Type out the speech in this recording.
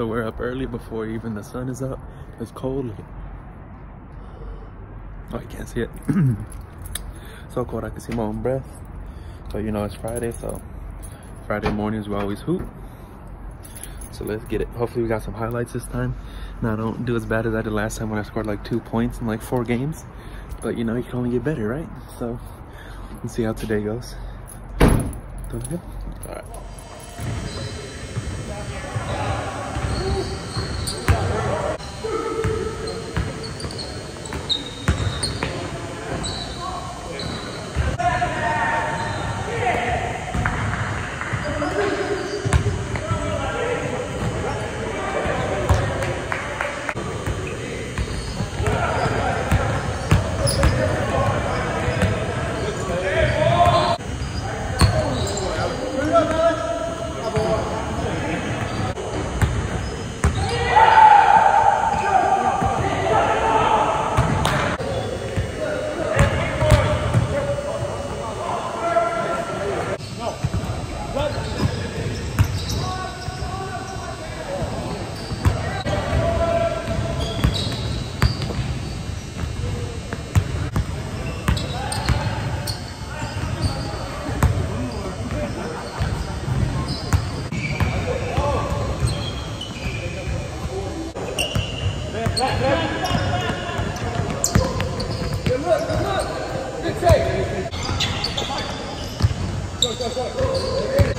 So we're up early before even the sun is up. It's cold. Oh, you can't see it. so cold I can see my own breath. But you know, it's Friday, so Friday mornings we always hoop. So let's get it. Hopefully we got some highlights this time. Now I don't do as bad as I did last time when I scored like two points in like four games. But you know, you can only get better, right? So let's see how today goes. All right. Go, go, go.